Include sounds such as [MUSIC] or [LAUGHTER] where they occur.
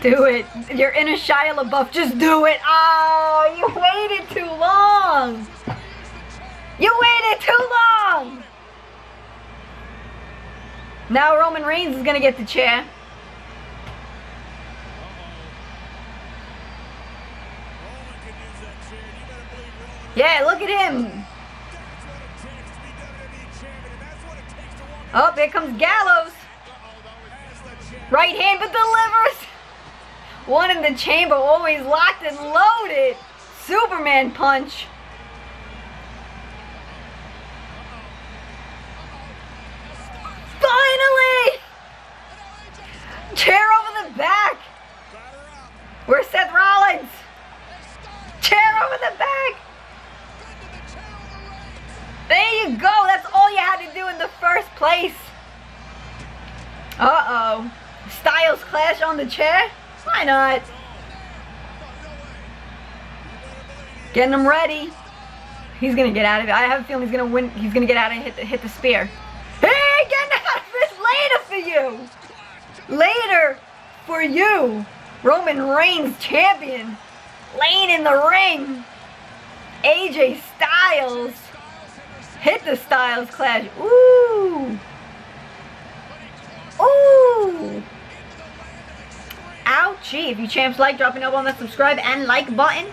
Do it. You're in a Shia LaBeouf. Just do it. Oh, you waited too long. You waited too long. Now Roman Reigns is going to get the chair. Yeah, look at him. Oh, here comes Gallows. Right hand, but delivers. One in the chamber, always locked and loaded. Superman punch. Finally! Chair over the back. Where's Seth Rollins? Chair over the back. There you go. That's all you had to do in the first place. Uh-oh. Styles clash on the chair? Why not? Getting him ready. He's gonna get out of it. I have a feeling he's gonna win. He's gonna get out and hit the, hit the spear. Hey, getting [LAUGHS] out of this later for you. Later for you. Roman Reigns champion. Laying in the ring. AJ Styles. Hit the Styles Clash. Ooh. If you champs like, drop an elbow on that subscribe and like button.